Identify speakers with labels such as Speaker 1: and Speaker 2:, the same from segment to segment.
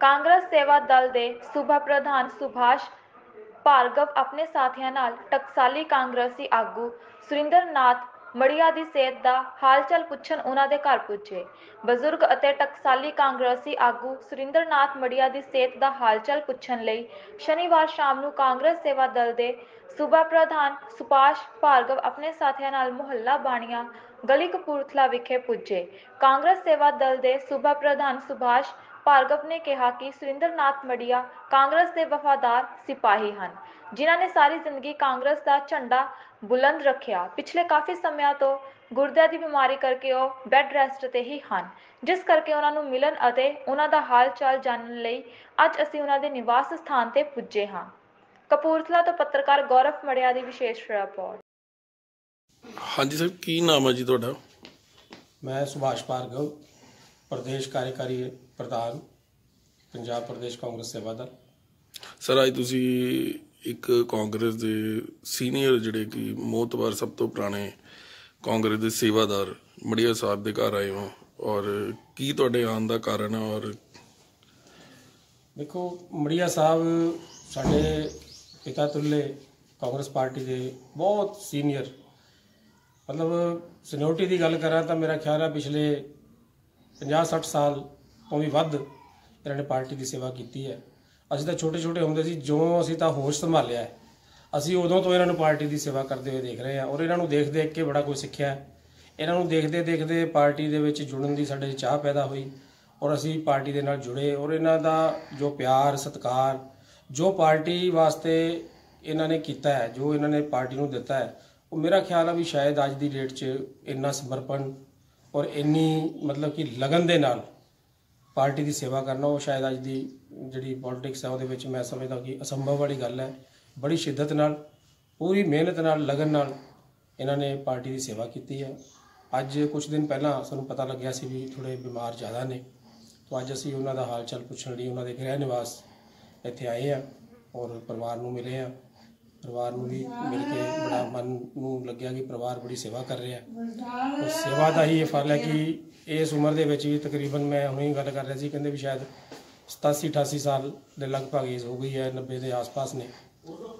Speaker 1: ਕਾਂਗਰਸ ਸੇਵਾ ਦਲ ਦੇ ਸੂਬਾ ਪ੍ਰਧਾਨ ਸੁਭਾਸ਼ ਭਾਰਗਵ ਆਪਣੇ ਸਾਥੀਆਂ ਨਾਲ ਟਕਸਾਲੀ ਕਾਂਗਰਸੀ ਆਗੂ ਸੁਰਿੰਦਰਨਾਥ ਮੜੀਆ ਦੀ ਸਿਹਤ ਦਾ ਹਾਲ-ਚਾਲ ਪੁੱਛਣ ਉਹਨਾਂ ਦੇ ਘਰ ਪੁੱਜੇ। ਬਜ਼ੁਰਗ ਅਤੇ ਟਕਸਾਲੀ ਕਾਂਗਰਸੀ ਆਗੂ ਸੁਰਿੰਦਰਨਾਥ ਮੜੀਆ ਦੀ ਸਿਹਤ ਦਾ ਹਾਲ-ਚਾਲ ਪੁੱਛਣ ਲਈ ਸ਼ਨੀਵਾਰ ਸ਼ਾਮ ਨੂੰ ਕਾਂਗਰਸ ਸੇਵਾ ਦਲ ਦੇ ਸੂਬਾ ਪ੍ਰਧਾਨ ਸੁਭਾਸ਼ ਭਾਰਗਵ ਆਪਣੇ ਸਾਥੀਆਂ ਨਾਲ ਮੁਹੱਲਾ ਬਾਣੀਆਂ, ਗਲੀ ਕਪੂਰਥਲਾ ਵਿਖੇ ਪੁੱਜੇ। ਕਾਂਗਰਸ ਸੇਵਾ ਦਲ ਦੇ ਸੂਬਾ ਪ੍ਰਧਾਨ ਸੁਭਾਸ਼ ਭਾਰਗਵ ਨੇ ਕਿਹਾ ਕਿ ਸੁਰਿੰਦਰਨਾਥ ਮੜੀਆ ਕਾਂਗਰਸ ਦੇ ਵਫਾਦਾਰ ਸਿਪਾਹੀ ਹਨ ਜਿਨ੍ਹਾਂ ਨੇ ਸਾਰੀ ਜ਼ਿੰਦਗੀ ਕਾਂਗਰਸ ਦਾ ਝੰਡਾ ਬੁਲੰਦ ਰੱਖਿਆ। ਪਿਛਲੇ ਕਾਫੀ ਸਮਿਆਂ ਤੋਂ ਗੁਰਦਿਆਂ ਦੀ ਬਿਮਾਰੀ ਕਰਕੇ ਉਹ ਬੈੱਡ ਰੈਸਟ ਤੇ ਹੀ ਹਨ ਜਿਸ ਕਰਕੇ ਉਹਨਾਂ ਨੂੰ ਮਿਲਣ ਅਤੇ ਉਹਨਾਂ ਦਾ ਹਾਲ ਚਾਲ ਜਾਣਨ ਲਈ ਅੱਜ ਅਸੀਂ ਉਹਨਾਂ ਦੇ ਨਿਵਾਸ ਸਥਾਨ ਤੇ ਪੁੱਜੇ ਹਾਂ। ਕਪੂਰਥਲਾ ਤੋਂ ਪੱਤਰਕਾਰ ਗੌਰਵ ਮੜਿਆ ਦੀ ਵਿਸ਼ੇਸ਼ ਰਿਪੋਰਟ।
Speaker 2: ਹਾਂਜੀ ਸਰ ਕੀ ਨਾਮ ਹੈ ਜੀ ਤੁਹਾਡਾ?
Speaker 3: ਮੈਂ ਸੁਭਾਸ਼ ਭਾਰਗਵ ਪ੍ਰਦੇਸ਼ ਕਾਰਜਕਾਰੀ ਪ੍ਰਧਾਨ ਪੰਜਾਬ ਪ੍ਰਦੇਸ਼ ਕਾਂਗਰਸ ਸੇਵਾ ਦਲ।
Speaker 2: ਸਰ ਅੱਜ ਤੁਸੀਂ ਇੱਕ ਕਾਂਗਰਸ ਦੇ ਸੀਨੀਅਰ ਜਿਹੜੇ ਕਿ ਮੋਤਬਾਰ ਸਭ ਤੋਂ ਪੁਰਾਣੇ ਕਾਂਗਰਸ ਦੇ ਸੇਵਾਦਾਰ ਮੜੀਆ ਸਾਹਿਬ ਦੇ ਘਰ ਆਏ ਹੋ ਔਰ ਕੀ ਤੁਹਾਡੇ ਆਉਣ ਦਾ ਕਾਰਨ ਹੈ ਔਰ
Speaker 3: ਦੇਖੋ ਮੜੀਆ ਸਾਹਿਬ ਸਾਡੇ ਪਿਤਾ ਤੁੱਲੇ ਕਾਂਗਰਸ ਪਾਰਟੀ ਦੇ ਬਹੁਤ ਸੀਨੀਅਰ। ਮਤਲਬ ਸੀਨੀਅਰਟੀ ਦੀ ਗੱਲ ਕਰਾਂ ਤਾਂ ਮੇਰਾ ਖਿਆਲ ਹੈ ਪਿਛਲੇ 50-60 ਸਾਲ ਤੋਂ ਵੀ ਵੱਧ ਇਹਨਾਂ ਨੇ ਪਾਰਟੀ ਦੀ ਸੇਵਾ ਕੀਤੀ ਹੈ। ਅਸੀਂ ਤਾਂ ਛੋਟੇ-ਛੋਟੇ ਹੁੰਦੇ ਸੀ ਜੋ ਅਸੀਂ ਤਾਂ ਹੋਸ਼ ਸੰਭਾਲਿਆ ਹੈ। ਅਸੀਂ ਉਦੋਂ ਤੋਂ ਇਹਨਾਂ ਨੂੰ ਪਾਰਟੀ ਦੀ ਸੇਵਾ ਕਰਦੇ ਹੋਏ ਦੇਖ ਰਹੇ ਹਾਂ ਔਰ ਇਹਨਾਂ ਨੂੰ ਦੇਖ ਦੇਖ ਕੇ ਬੜਾ ਕੁਝ ਸਿੱਖਿਆ ਇਹਨਾਂ ਨੂੰ ਦੇਖਦੇ ਦੇਖਦੇ ਪਾਰਟੀ ਦੇ ਵਿੱਚ ਜੁੜਨ ਦੀ ਸਾਡੇ 'ਚ ਚਾਹ ਪੈਦਾ ਹੋਈ ਔਰ ਅਸੀਂ ਪਾਰਟੀ ਦੇ ਨਾਲ ਜੁੜੇ ਔਰ ਇਹਨਾਂ ਦਾ ਜੋ ਪਿਆਰ, ਸਤਿਕਾਰ, ਜੋ ਪਾਰਟੀ ਵਾਸਤੇ ਇਹਨਾਂ ਨੇ ਕੀਤਾ ਹੈ, ਜੋ ਇਹਨਾਂ ਨੇ ਪਾਰਟੀ ਨੂੰ ਦਿੱਤਾ ਹੈ, ਉਹ ਮੇਰਾ ਖਿਆਲ ਆ ਵੀ ਸ਼ਾਇਦ ਅੱਜ ਦੀ ਡੇਟ 'ਚ ਇੰਨਾ ਸਮਰਪਣ ਔਰ ਇੰਨੀ ਮਤਲਬ ਕਿ ਲਗਨ ਦੇ ਨਾਲ ਪਾਰਟੀ ਦੀ ਸੇਵਾ ਕਰਨਾ, ਉਹ ਸ਼ਾਇਦ ਅੱਜ ਦੀ ਜਿਹੜੀ ਪੋਲਿਟਿਕਸ ਹੈ ਉਹਦੇ ਵਿੱਚ ਮੈਂ ਸਮਝਦਾ ਕਿ ਅਸੰਭਵ ਵਾਲੀ ਗੱਲ ਹੈ। ਬੜੀ ਸ਼ਿੱਦਤ ਨਾਲ, ਪੂਰੀ ਮਿਹਨਤ ਨਾਲ, ਲਗਨ ਨਾਲ ਇਹਨਾਂ ਨੇ ਪਾਰਟੀ ਦੀ ਸੇਵਾ ਕੀਤੀ ਹੈ। ਅੱਜ ਕੁਝ ਦਿਨ ਪਹਿਲਾਂ ਸਾਨੂੰ ਪਤਾ ਲੱਗਿਆ ਸੀ ਵੀ ਥੋੜੇ ਬਿਮਾਰ ਜ਼ਿਆਦਾ ਨੇ। ਤਾਂ ਅੱਜ ਅਸੀਂ ਉਹਨਾਂ ਦਾ ਹਾਲ ਚਾਲ ਪੁੱਛਣ ਲਈ ਉਹਨਾਂ ਦੇ ਗ੍ਰਹਿ ਨਿਵਾਸ ਇੱਥੇ ਆਏ ਆ ਔਰ ਪਰਿਵਾਰ ਨੂੰ ਮਿਲੇ ਆ ਪਰਿਵਾਰ ਨੂੰ ਵੀ ਮਿਲ ਕੇ ਬੜਾ ਮਨ ਨੂੰ ਲੱਗਿਆ ਕਿ ਪਰਿਵਾਰ ਬੜੀ ਸੇਵਾ ਕਰ ਰਿਹਾ। ਔਰ ਸੇਵਾ ਦਾ ਹੀ ਇਹ ਫਲ ਹੈ ਕਿ ਇਸ ਉਮਰ ਦੇ ਵਿੱਚ ਵੀ ਤਕਰੀਬਨ ਮੈਂ ਹੁਣੇ ਹੀ ਗੱਲ ਕਰ ਰਿਹਾ ਸੀ ਕਹਿੰਦੇ ਵੀ ਸ਼ਾਇਦ 87 88 ਸਾਲ ਦੇ ਲਗਭਗ ਏਜ ਹੋ ਗਈ ਹੈ 90 ਦੇ ਆਸ-ਪਾਸ ਨੇ।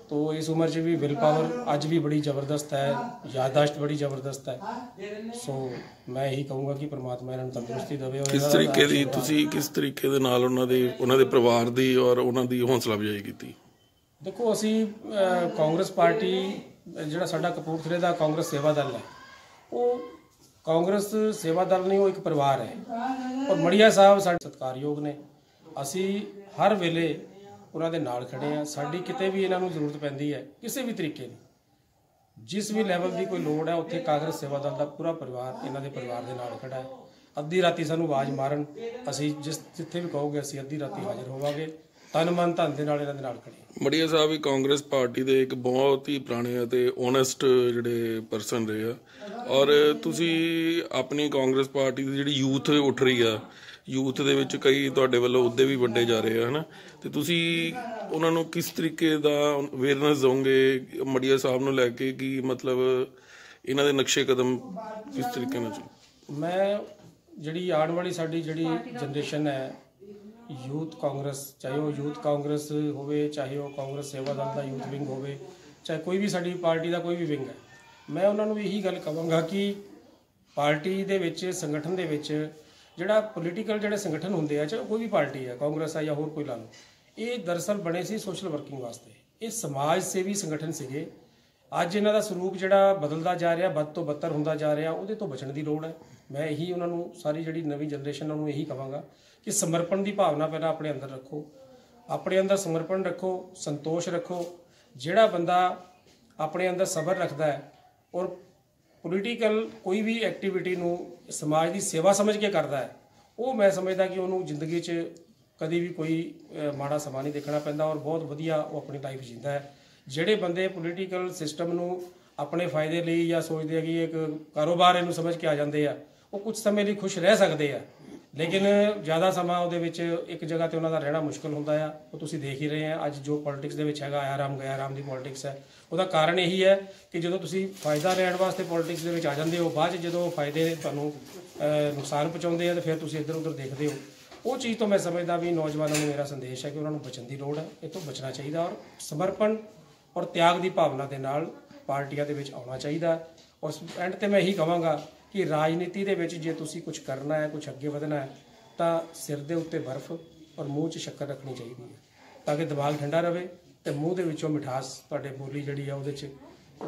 Speaker 3: ਤੋ ਇਸ ਉਮਰ 'ਚ ਵੀ ਵਿਲ ਪਾਵਰ ਅੱਜ ਵੀ ਬੜੀ ਜ਼ਬਰਦਸਤ ਹੈ ਯਾਦਾਸ਼ਤ ਬੜੀ ਜ਼ਬਰਦਸਤ ਹੈ। ਸੋ ਮੈਂ ਇਹੀ ਕਹੂੰਗਾ ਕਿ ਪ੍ਰਮਾਤਮਾ ਇਹਨਾਂ ਨੂੰ ਤੰਦਰੁਸਤੀ ਦੇਵੇ
Speaker 2: ਕਿਸ ਤਰੀਕੇ ਦੀ ਤੁਸੀਂ ਕਿਸ ਤਰੀਕੇ ਦੇ ਨਾਲ ਉਹਨਾਂ ਦੇ ਉਹਨਾਂ ਦੇ ਪਰਿਵਾਰ ਦੀ ਔਰ ਉਹਨਾਂ ਦੀ ਹੌਸਲਾ ਅਫਜ਼ਾਈ ਕੀਤੀ?
Speaker 3: ਦੇਖੋ, ਅਸੀਂ ਕਾਂਗਰਸ ਪਾਰਟੀ, ਜਿਹੜਾ ਸਾਡਾ ਕਪੂਰਥਲੇ ਦਾ ਕਾਂਗਰਸ ਸੇਵਾ ਦਲ ਹੈ, ਉਹ ਕਾਂਗਰਸ ਸੇਵਾ ਦਲ ਨਹੀਂ, ਉਹ ਇੱਕ ਪਰਿਵਾਰ ਹੈ। ਔਰ ਮੜੀਆ ਸਾਹਿਬ ਸਾਡੇ ਸਤਿਕਾਰਯੋਗ ਨੇ। ਅਸੀਂ ਹਰ ਵੇਲੇ ਉਹਨਾਂ ਦੇ ਨਾਲ ਖੜੇ ਆ ਸਾਡੀ ਕਿਤੇ ਵੀ ਇਹਨਾਂ ਨੂੰ ਜ਼ਰੂਰਤ ਪੈਂਦੀ ਹੈ, ਕਿਸੇ ਵੀ ਤਰੀਕੇ ਦੀ। ਜਿਸ ਵੀ ਲੈਵਲ ਦੀ ਕੋਈ ਲੋੜ ਹੈ, ਉੱਥੇ ਕਾਂਗਰਸ ਸੇਵਾ ਦਲ ਦਾ ਪੂਰਾ ਪਰਿਵਾਰ, ਇਹਨਾਂ ਦੇ ਪਰਿਵਾਰ ਦੇ ਨਾਲ ਖੜਾ ਹੈ। ਅੱਧੀ ਰਾਤੀ ਸਾਨੂੰ ਆਵਾਜ਼ ਮਾਰਨ, ਅਸੀਂ ਜਿਸ ਜਿੱਥੇ ਵੀ ਕਹੋਗੇ, ਅਸੀਂ ਅੱਧੀ ਰਾਤੀ ਹਾਜ਼ਰ ਹੋਵਾਂਗੇ। ਤਨ ਮਨ ਧਨ ਦੇ ਨਾਲ ਇਹਨਾਂ ਦੇ ਨਾਲ ਖੜੇ।
Speaker 2: ਮੜੀਆ ਸਾਹਿਬ ਵੀ ਕਾਂਗਰਸ ਪਾਰਟੀ ਦੇ ਇੱਕ ਬਹੁਤ ਹੀ ਪੁਰਾਣੇ ਅਤੇ ਓਨੈਸਟ ਜਿਹੜੇ ਪਰਸਨ ਰਹੇ ਆ। ਔਰ ਤੁਸੀਂ ਆਪਣੀ ਕਾਂਗਰਸ ਪਾਰਟੀ ਦੀ ਜਿਹੜੀ ਯੂਥ ਉੱਠ ਰਹੀ ਆ ਯੂਥ ਦੇ ਵਿੱਚ ਕਈ ਤੁਹਾਡੇ ਵੱਲੋਂ ਅਹੁਦੇ ਵੀ ਵੱਡੇ ਜਾ ਰਹੇ ਆ ਹਨਾ? ਤੇ ਤੁਸੀਂ ਉਹਨਾਂ ਨੂੰ ਕਿਸ ਤਰੀਕੇ ਦਾ ਅਵੇਅਰਨੈਸ ਦੋਗੇ ਮੜੀਆ ਸਾਹਿਬ ਨੂੰ ਲੈ ਕੇ ਕਿ ਮਤਲਬ ਇਹਨਾਂ ਦੇ ਨਕਸ਼ੇ ਕਦਮ ਕਿਸ ਤਰੀਕੇ ਨਾਲ ਚੱਲ
Speaker 3: ਮੈਂ ਜਿਹੜੀ ਆਉਣ ਵਾਲੀ ਸਾਡੀ ਜਿਹੜੀ ਜਨਰੇਸ਼ਨ ਹੈ ਯੂਥ ਕਾਂਗਰਸ, ਚਾਹੇ ਉਹ ਯੂਥ ਕਾਂਗਰਸ ਹੋਵੇ, ਚਾਹੇ ਉਹ ਕਾਂਗਰਸ ਸੇਵਾ ਦਲ ਦਾ ਯੂਥ ਵਿੰਗ ਹੋਵੇ, ਚਾਹੇ ਕੋਈ ਵੀ ਸਾਡੀ ਪਾਰਟੀ ਦਾ ਕੋਈ ਵੀ ਵਿੰਗ ਹੈ, ਮੈਂ ਉਹਨਾਂ ਨੂੰ ਇਹੀ ਗੱਲ ਕਹਾਂਗਾ ਕਿ ਪਾਰਟੀ ਦੇ ਵਿੱਚ, ਸੰਗਠਨ ਦੇ ਵਿੱਚ ਜਿਹੜਾ ਪੋਲੀਟੀਕਲ ਜਿਹੜੇ ਸੰਗਠਨ ਹੁੰਦੇ ਆ, ਚਾਹੇ ਕੋਈ ਵੀ ਪਾਰਟੀ ਹੈ, ਕਾਂਗਰਸ ਹੈ ਜਾਂ ਹੋਰ ਕੋਈ ਲਾ ਲਓ, ਇਹ ਦਰਅਸਲ ਬਣੇ ਸੀ ਸੋਸ਼ਲ ਵਰਕਿੰਗ ਵਾਸਤੇ। ਇਹ ਸਮਾਜ ਸੇਵੀ ਸੰਗਠਨ ਸੀਗੇ। ਅੱਜ ਇਹਨਾਂ ਦਾ ਸਰੂਪ ਜਿਹੜਾ ਬਦਲਦਾ ਜਾ ਰਿਹਾ, ਵੱਧ ਤੋਂ ਬੱਤਰ ਹੁੰਦਾ ਜਾ ਰਿਹਾ, ਉਹਦੇ ਤੋਂ ਬਚਣ ਦੀ ਲੋੜ ਹੈ। ਮੈਂ ਇਹੀ ਉਹਨਾਂ ਨੂੰ ਸਾਰੀ ਜਿਹੜੀ ਨਵੀਂ ਜਨਰੇਸ਼ਨ ਨੂੰ ਇਹੀ ਕਹਾਂਗਾ ਕਿ ਸਮਰਪਣ ਦੀ ਭਾਵਨਾ ਪਹਿਲਾਂ ਆਪਣੇ ਅੰਦਰ ਰੱਖੋ। ਆਪਣੇ ਅੰਦਰ ਸਮਰਪਣ ਰੱਖੋ, ਸੰਤੋਸ਼ ਰੱਖੋ। ਜਿਹੜਾ ਬੰਦਾ ਆਪਣੇ ਅੰਦਰ ਸਬਰ ਰੱਖਦਾ ਹੈ ਔਰ ਪੋਲੀਟੀਕਲ ਕੋਈ ਵੀ ਐਕਟੀਵਿਟੀ ਨੂੰ ਸਮਾਜ ਦੀ ਸੇਵਾ ਸਮਝ ਕੇ ਕਰਦਾ ਹੈ, ਉਹ ਮੈਂ ਸਮਝਦਾ ਕਿ ਉਹਨੂੰ ਜ਼ਿੰਦਗੀ 'ਚ ਕਦੀ ਵੀ ਕੋਈ ਮਾੜਾ ਸਮਾਂ ਨਹੀਂ ਦੇਖਣਾ ਪੈਂਦਾ ਔਰ ਬਹੁਤ ਵਧੀਆ ਉਹ ਆਪਣੀ ਲਾਈਫ ਜੀਂਦਾ ਹੈ। ਜਿਹੜੇ ਬੰਦੇ ਪੋਲੀਟੀਕਲ ਸਿਸਟਮ ਨੂੰ ਆਪਣੇ ਫਾਇਦੇ ਲਈ ਜਾਂ ਸੋਚਦੇ ਆ ਕਿ ਇੱਕ ਕਾਰੋਬਾਰ ਇਹਨੂੰ ਸਮਝ ਕੇ ਆ ਜਾਂਦੇ ਆ, ਉਹ ਕੁਝ ਸਮੇਂ ਲਈ ਖੁਸ਼ ਰਹਿ ਸਕਦੇ ਆ। ਲੇਕਿਨ ਜ਼ਿਆਦਾ ਸਮਾਂ ਉਹਦੇ ਵਿੱਚ ਇੱਕ ਜਗ੍ਹਾ ਤੇ ਉਹਨਾਂ ਦਾ ਰਹਿਣਾ ਮੁਸ਼ਕਲ ਹੁੰਦਾ ਆ। ਉਹ ਤੁਸੀਂ ਦੇਖ ਹੀ ਰਹੇ ਆ, ਅੱਜ ਜੋ ਪੋਲਿਟਿਕਸ ਦੇ ਵਿੱਚ ਹੈਗਾ ਆਇਆ ਰਾਮ ਗਿਆ ਆਰਾਮ ਦੀ ਪੋਲਿਟਿਕਸ ਹੈ। ਉਹਦਾ ਕਾਰਨ ਇਹੀ ਹੈ ਕਿ ਜਦੋਂ ਤੁਸੀਂ ਫਾਇਦਾ ਲੈਣ ਵਾਸਤੇ ਪੋਲਿਟਿਕਸ ਦੇ ਵਿੱਚ ਆ ਜਾਂਦੇ ਹੋ, ਬਾਅਦ 'ਚ ਜਦੋਂ ਫਾਇਦੇ ਤੁਹਾਨੂੰ ਨੁਕਸਾਨ ਪਹੁੰਚਾਉਂਦੇ ਆ ਤੇ ਫਿਰ ਤੁਸੀਂ ਇੱਧਰ ਉੱਧਰ ਦੇਖਦੇ ਹੋ। ਉਹ ਚੀਜ਼ ਤੋਂ ਮੈਂ ਸਮਝਦਾ ਵੀ ਨੌਜਵਾਨਾਂ ਨੂੰ ਮੇਰਾ ਸੰਦੇਸ਼ ਹੈ ਕਿ ਉਹਨਾਂ ਨੂੰ ਬਚਣ ਦੀ ਲੋੜ ਹੈ ਇਹ ਤੋਂ ਬਚਣਾ ਚਾਹੀਦਾ ਔਰ ਸਮਰਪਣ ਔਰ ਤਿਆਗ ਦੀ ਭਾਵਨਾ ਦੇ ਨਾਲ ਪਾਰਟੀਆਂ ਦੇ ਵਿੱਚ ਆਉਣਾ ਚਾਹੀਦਾ। ਔਰ ਐਂਡ ਤੇ ਮੈਂ ਇਹੀ ਕਹਾਂਗਾ ਕਿ ਰਾਜਨੀਤੀ ਦੇ ਵਿੱਚ ਜੇ ਤੁਸੀਂ ਕੁਝ ਕਰਨਾ ਹੈ ਕੁਝ ਅੱਗੇ ਵਧਣਾ ਹੈ, ਤਾਂ ਸਿਰ ਦੇ ਉੱਤੇ ਬਰਫ਼ ਔਰ ਮੂੰਹ 'ਚ ਸ਼ੱਕਰ ਰੱਖਣੀ ਚਾਹੀਦੀ ਹੈ ਤਾਂ ਕਿ ਦਿਮਾਗ ਠੰਡਾ ਰਹੇ ਤੇ ਮੂੰਹ ਦੇ ਵਿੱਚੋਂ ਮਿਠਾਸ ਤੁਹਾਡੇ ਬੋਲੀ ਜਿਹੜੀ ਆ ਉਹਦੇ 'ਚ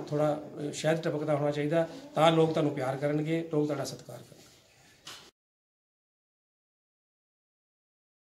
Speaker 3: ਥੋੜਾ ਸ਼ਹਿਦ ਟਪਕਦਾ ਹੋਣਾ ਚਾਹੀਦਾ ਤਾਂ ਲੋਕ ਤੁਹਾਨੂੰ ਪਿਆਰ ਕਰਨਗੇ, ਲੋਕ ਤੁਹਾਡਾ ਸਤਿਕਾਰ ਕਰਨਗੇ।